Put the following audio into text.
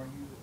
are you